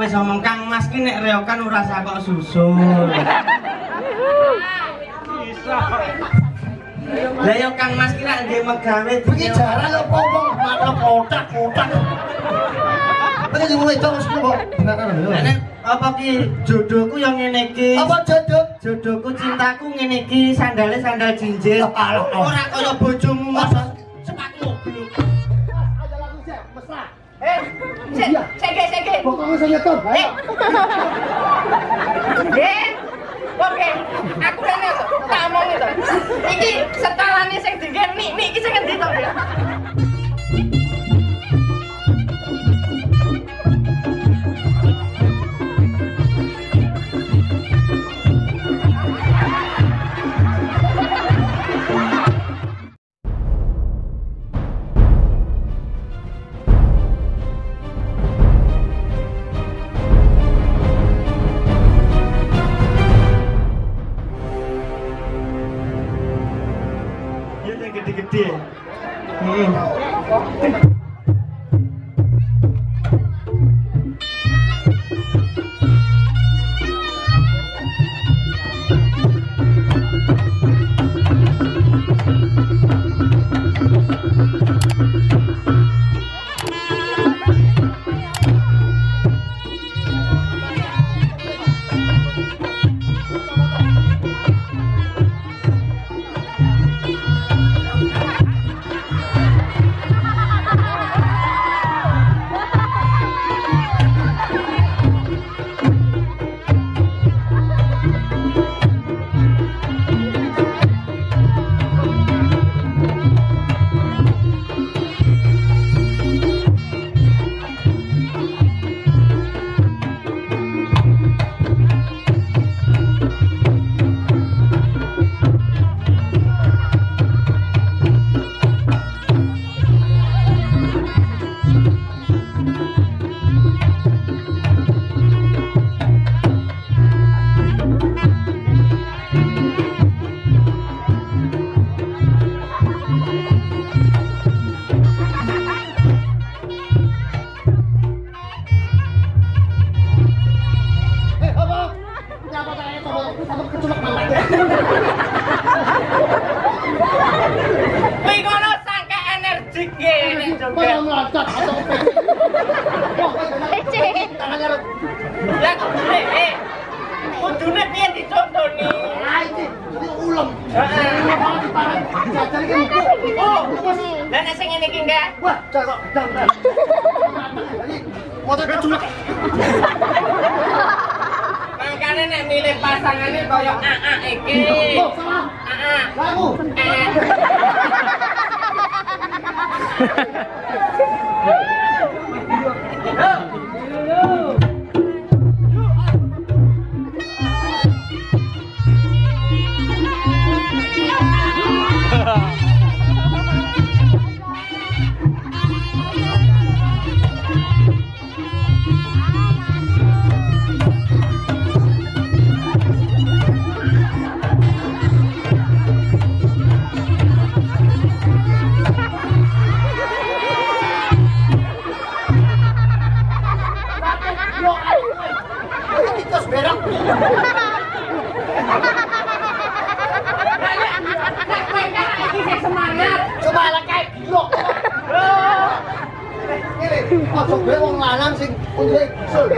Wis omong Kang Mas ki nek reokan ora usah kok susul. Lah yo Kang Mas ki lak ndek megawe Iki jaran apa wong maklum kotak-kotak. Iki sing wedok wis kok beneran lho. Lah nek apa ki jodohku yang ngene iki. Apa jodoh? Jodohku cintaku ngene iki sandale sandal alah. Ora kaya bojomu Eh, cek, cek, cek, cek. Pokoknya saya nyetor, ayo. Eh, oke, aku rene to, tak omong itu. Iki setalane sing digen nik, nik iki sing endi to?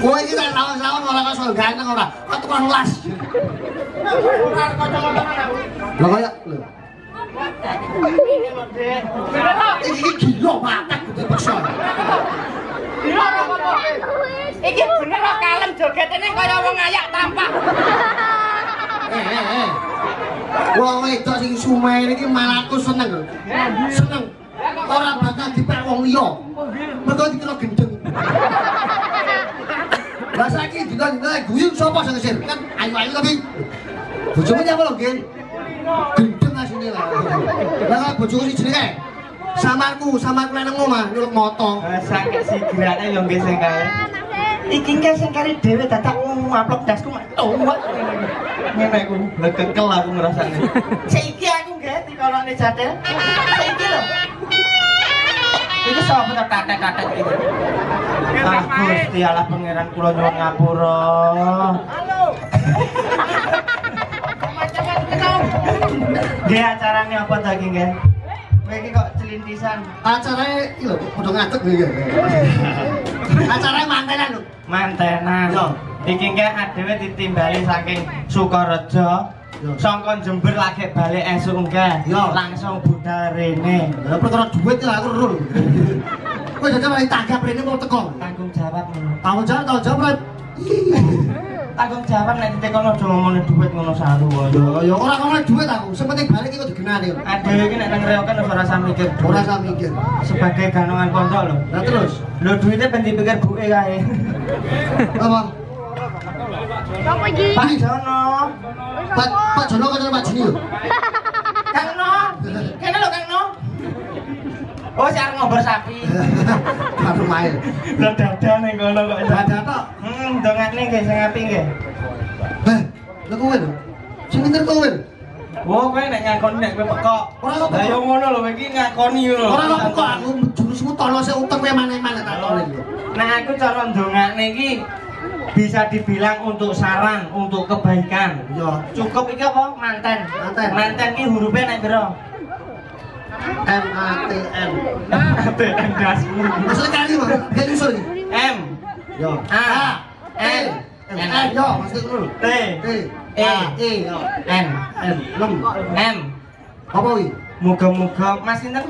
Kowe iki tak lawan-lawan ora kok soal ganteng ora. Kok tukang las. Lah kaya lho. Kok. Iki gila banget. Iya ora apa-apa. Iki bener kok kalem jogetene kaya wong ayak tampak. Eh eh eh. Wong wedok sing sumain iki malah aku seneng. Seneng. Ora bakal dipek wong liya. Mergo dikira gendeng. Lah saiki dina-dina guyung sapa sing ngesir? Kan ayu-ayu tapi bojomu nyapa lho, Gen? Gendeng asine lah. Lah bojoku siji kae. Samarku, samarku nang omah nyuluk moto. sakit si gerake yo nggih sing kae iki nggih sing kari dhewe dadak ngupload dasku mak tuwek ngene aku lekekel aku ngrasane saiki aku nggih dikolone jadel iki sapa ta katek-katek iki Ah Gusti Allah pangeran kula nyuwun ngapura Halo. Nggih acarane apa ta iki nggih kowe iki kok celintisan Acarane iki lho padha ngadeg iki. Acarane mantenan lho. mantenan Yo. iki nggih adewe ditimbali saking Sukorejo Sangka Jember lagi balik esuk nggih Yo. langsung budal rene Lah perkara duit ya aku rul. Kowe jajal mari tanggap rene mau teko. tanggung jawab ngono Tanggung jawab, tanggung jawab. Tanggung jawab nek ditekono aja ngomongin duit ngono saru Yo yo ora ngomong duit aku, sing penting balik kok digenani. adewe iki nek nang reokan ora rasa mikir Ora mikir. sebagai ganongan pondok lho Lah terus, lho duitnya ben dipikir buke kae apa? Apa iki? Pak Jono Pak Pak Jono kok Pak Jini lho. Kang No kene lho Kang No Oh, si arep ngobrol sapi. Baru main. Lah dadah ning kono kok. Ada tok. Hmm, dongane nggih sing apik nggih. Eh, lha kowe lho. Sing pinter kowe lho. Oh, kowe nek ngakoni nek kowe pekok. Ora kok Lah yo ngono lho, kowe iki ngakoni ngono. Ora kok kok aku jurusmu tono sing utang kowe maneh-maneh tak tolong lho. Nah, aku cara ndongakne iki bisa dibilang untuk saran, untuk kebaikan. Yo, Cukup iki apa? Manten. Manten. Manten iki hurufnya nek piro? M A T N. Ate endasmu. Maksudnya kali mah, gak nyusul iki. M Yo. A N N N yo, maksudnya dulu. T T E A E yo. N N lem. M Apa iki? Muga-muga Mas sinten?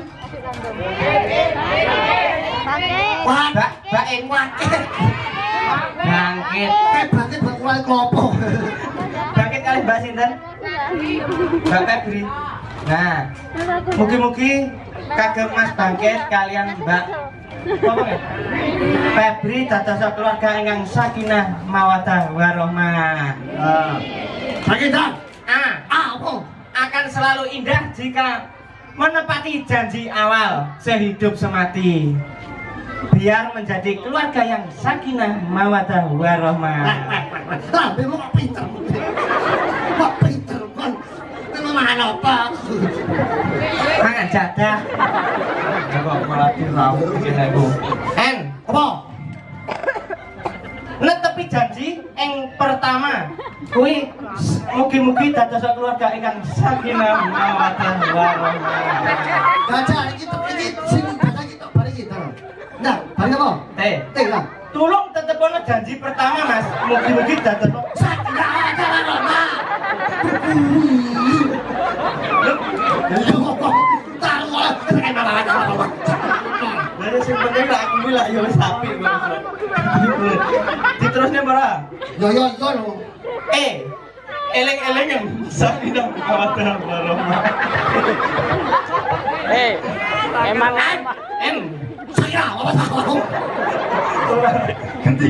Wah, Mbak, Mbak Ing Bangkit. kayak bangkit buat mulai kelopo. Bangkit kali Mbak sinten? Mbak Febri. Nah, mugi-mugi kagem Mas Bangkit kalian Mbak ya? Febri dados keluarga ingkang sakinah mawaddah warahmah. Ah. Sakit dah. A. Ah, apa? akan selalu indah jika menepati janji awal sehidup semati. Biar menjadi keluarga yang sakinah mawaddah warahmah. Ah, memang kok pinter. Kok pinter kan? Memang makan apa? Mangan jadah. Ya kok malah dirawat bikin aku. N. Apa? Netepi janji yang pertama. Kui mugi-mugi dados keluarga ingkang sakinah mawaddah warahmah. Gajah iki iki Bari apa? T. T lah. Tolong tetepono janji pertama Mas. Mugi-mugi dados Sakit aja lah, Mama. Kok. Taruh lah. Kayak malah aja lah. Dari sing penting lah aku bilang yo sapi kok. Diterusnya bara. Yo yo yo lo. E. Eleng-eleng yang sapi kawasan warahmah. Eh, emang M. M. Saya apa tahu? Ganti.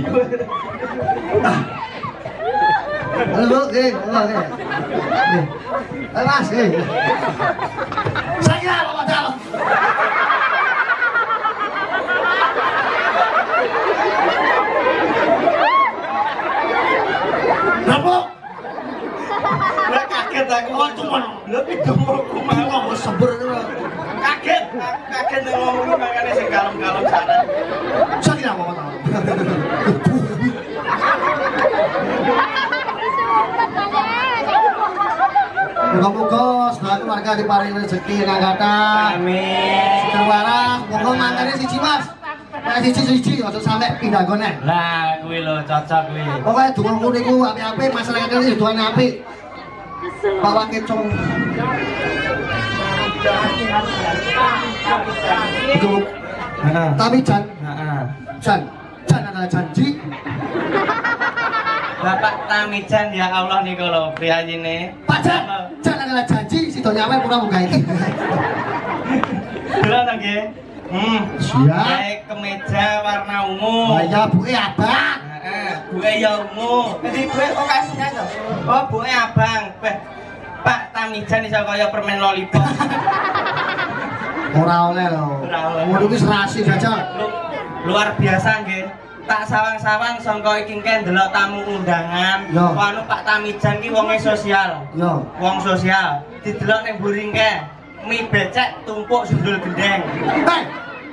Saya kaget aku. Oh, cuma. Itu. Kaget, aku kaget nek ngomong iki makane sing kalem-kalem saran. Sakit apa kok tau? Muga-muga sebelah keluarga diparingi rezeki yang kata. Amin. Terwarang, monggo mangkane siji Mas. Nek siji-siji aja sampe pindah gone. Lah kuwi lho cocok kuwi. Pokoke dongaku niku apik-apik, masalah kene doan apik. Bawa kecong. Itu Heeh. tapi Jan, Heeh. Jan, Jan adalah janji. Bapak Tamijan ya Allah niku lho priyayine. Pak Jan, Jan adalah janji si nyawer pura muga iki. Delok to nggih. Hmm. Siap. Kayak kemeja warna ungu. Oh iya, buke abang. Heeh, buke ya ungu. Dadi buke kok kasih to. Oh, buke abang. Beh, Pak Tamijan iso kaya permen lollipop. Ora oleh lho. Ora oleh. Ngono kuwi serasi saja. Lu- luar biasa nggih. Tak sawang-sawang sangka iki kan delok tamu undangan. Anu Pak Tamijan ki wonge sosial. Yo. Wong sosial. Didelok ning buring ke. Mie becek tumpuk sundul gendeng. Hei,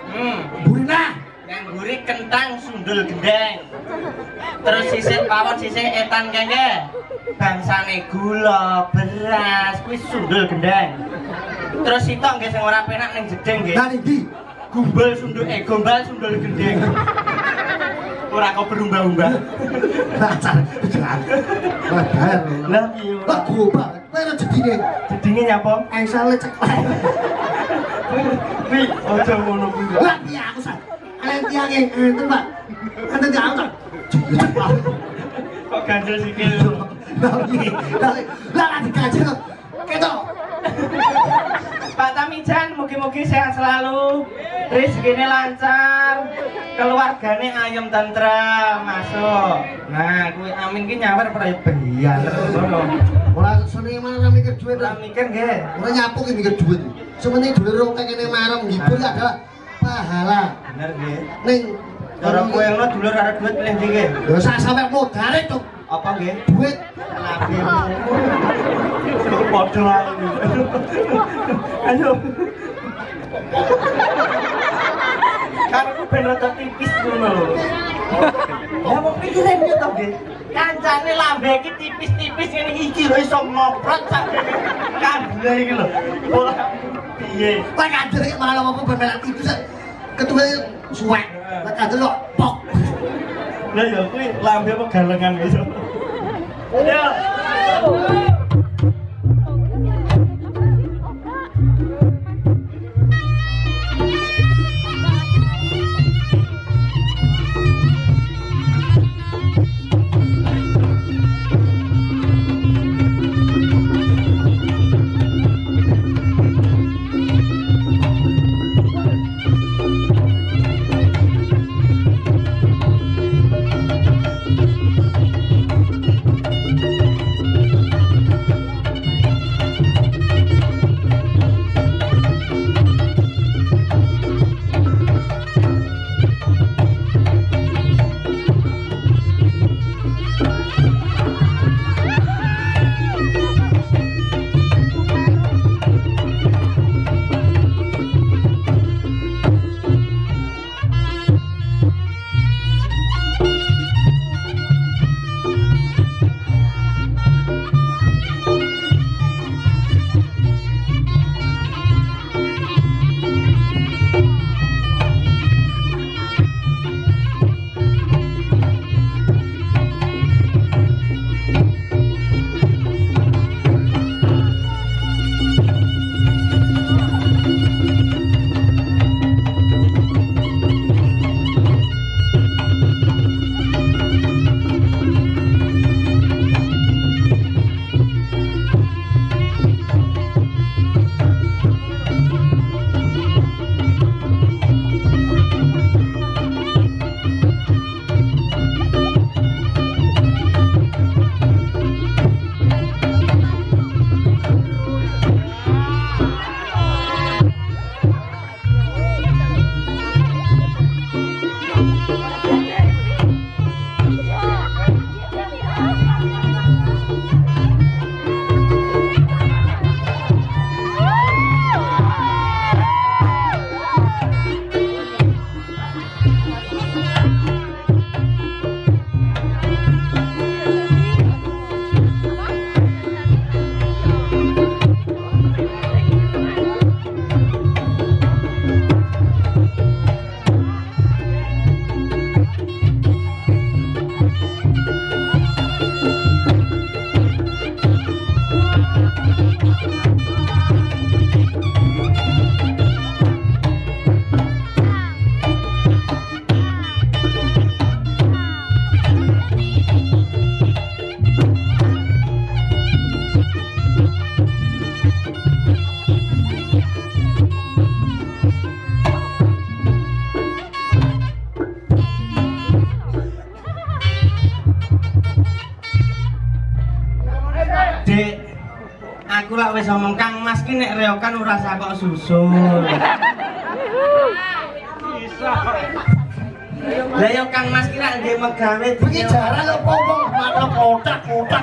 Hmm. Burina. Yang guri kentang sundul gendeng. Terus sisih pawon sisih etan kenge. Bangsane gula, beras, kuwi sundul gendeng. Terus sitok nggih sing ora penak ning jedeng nggih. Lah ndi? Gumbal sundul eh gombal sundul gendeng. Ora kok berumbah-umbah. Pacar. Jangan. Padahal. Lah piye ora? Lah. Kowe ora jedine. Jedinge nyapa? Engsele ceklek. Wi, aja ngono kuwi. Lah piye aku sak. Kalian tiang enten, Pak. Enten tiang tak. Kok ganjel sikil. Lah piye? Lah lah kok. Ketok. Pak Tamijan, mugi-mugi sehat selalu, rezekinya lancar, keluarganya ayam tentrem, masuk. Nah, kuwi amin ki nyawer pada behian terus ngono. Ora seniman ora mikir duit lah. mikir nggih. Ora nyapu ki mikir duit. Sementing dulur kene marem ngibur ya adalah pahala. Bener nggih. Ning Cara kowe ngono dulur ada duit pilih ndi nggih? Ya sak sampe modale tok Apa nggih? duit. Kok padha ae. Ayo. Karepku ben rada tipis ngono lho. Ya mau pikirin gitu nggih. Kancane lambe iki tipis-tipis ngene iki lho iso ngoprot sak kandele iki lho. Piye? Kader iki malah apa itu sak ketua suwek. Lah kader kok pok. Lah ya kuwi lambe apa galengan iso. Ya. Wis omong Kang Mas ki nek reokan ora usah kok susul. Lah yo Kang Mas ki nek nggih megawe Iki jarang lho apa wong maklum kotak-kotak.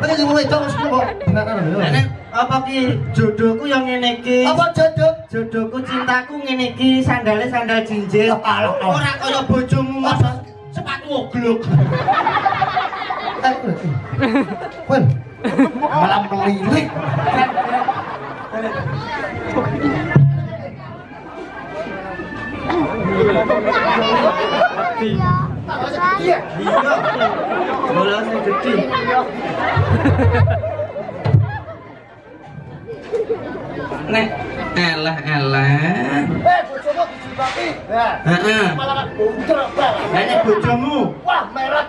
Iki sing wedok mesti kok beneran lho. Nek apa ki jodohku yang ngene iki. Apa jodoh? Jodohku cintaku ngene iki sandale sandal alah. Ora kaya bojomu Mas. Sepatu oglok. Wen. Malam melirik. Iya. Bola sing gede. Nek elah elah. Eh, bojomu dijibaki. Heeh. Malah bunter banget. Lah nek bojomu Wah, merah.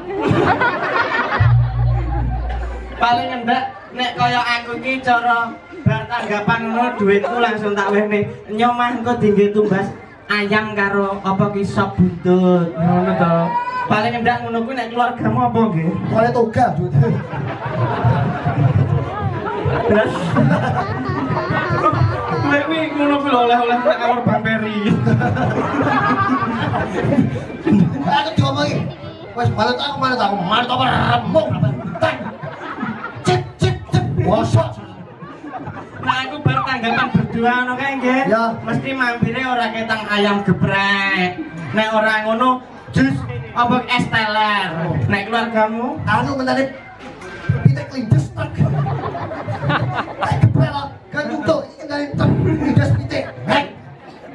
Paling enggak nek kaya aku iki cara bar tanggapan ngono duitku langsung tak wehne nyomah engko dinggo tumbas ayam karo apa ki sop buntut. Ngono to. Paling enggak ngono kuwi nek keluargamu apa nggih? Oleh toga duit. terus? Kowe kuwi ngono kuwi oleh-oleh nek kamar Bamberi Aku diomongi. Wes malah aku malah aku malah tak remuk. Bosok. Nah aku bar tanggapan berdua ngono kae nggih. Ya. Mesti mampire ora ketang ayam geprek. Nek ora ngono jus apa es teler. Nek keluargamu Anu menarip pitik lindes tak. Tak kepala kan untuk iki dari tak lindes pitik. Hek.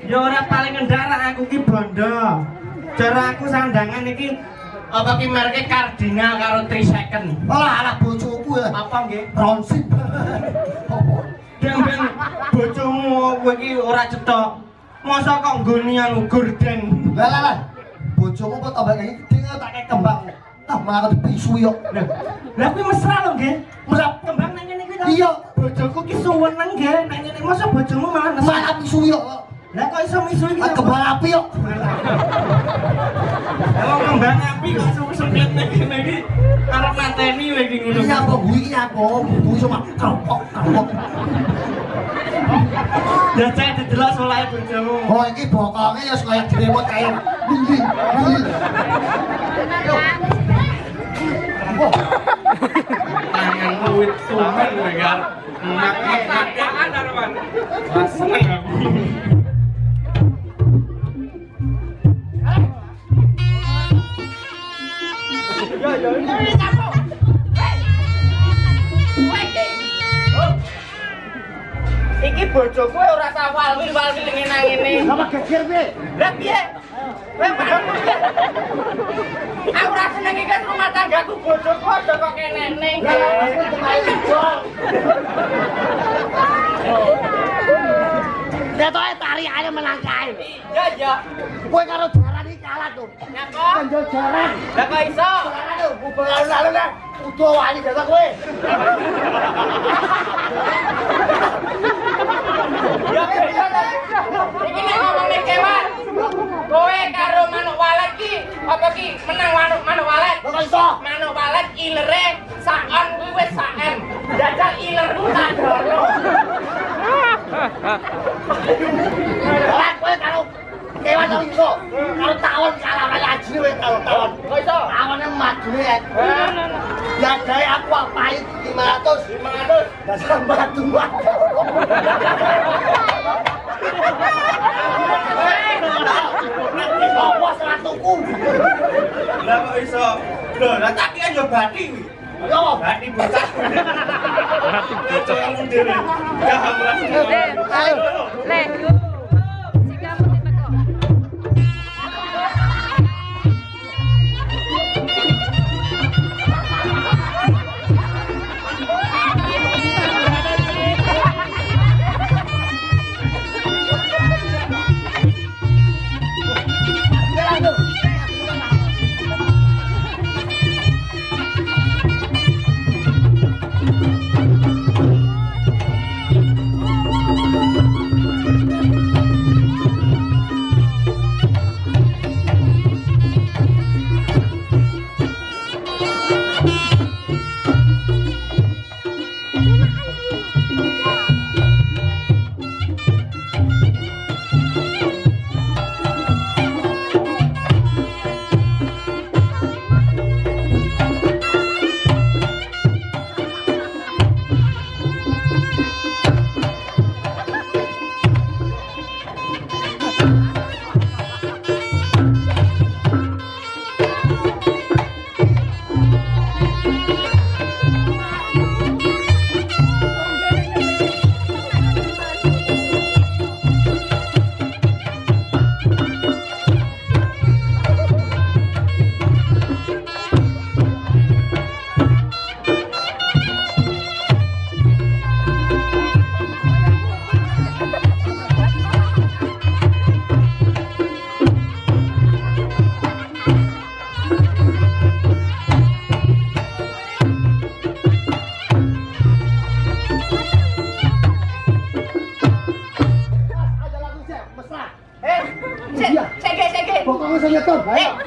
ya ora paling ngendara aku ki bondo. Cara aku sandangan iki apa ki merke kardinal karo 3 second. Alah alah bojoku ya. Apa nggih? Ronsin. Ben ben bojomu kowe iki ora cetok. Masa kok nggonian gorden. Lah lah lah. Bojomu kok tambah iki gede tak kayak kembang. Ah malah pisu yo. Lah kuwi mesra lho nggih. Mesra. kembang nang ngene kuwi to. Iya. Bojoku ki suweneng nggih nang ngene. Masa bojomu malah mesra. Malah pisu yo. Lah kok iso misu iki? Ah kembang api yo. Emang kembang api kok nang kene iki. Arep mateni kowe iki ngono. Ini apa gue ini apa? Gue cuma keropok keropok. Ya cek didelok solahe bojomu. Oh ini bokongnya ya kayak diremot lili. Oh, Tanganmu wit tumen kowe kan. Mak-makan arepan. Wah seneng aku. Iki bojo kowe ora tau walwi-walwi ning ngene. Napa geger piye? Lah piye? Aku ora seneng iki rumah tanggaku bojo kowe kok kene ning. Ya toh tari ayo menangkae. Ya ya. Kowe karo kalah tuh. Nyapa? Kanjo jaran. Lah kok iso? Jaran tuh hubung alun-alun kan. Udah wani jasa kowe. Ya iya. Iki nek ngomongne kewan. Kowe karo manuk walet ki apa ki menang manuk manuk walet? Kok iso? Manuk walet ilere sakon kuwi wis sak M. Jajal ilerku tak dono. Lah kowe karo kewan kok iso. Karo tawon kalah kali ajine kowe karo tawon. Kok iso? Tawone madune ya. Ya gawe aku pahit 500. 500. Dasar batu batu. Awas ratuku. Lah kok iso? Lho, lah tak kira yo bathi kuwi. Yo, Bathi bocah. Bathi bocah kamu dhewe. Ya ora Le, 上台呀、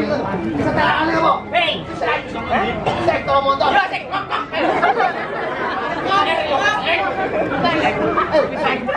你在干什么哎你在干什么你在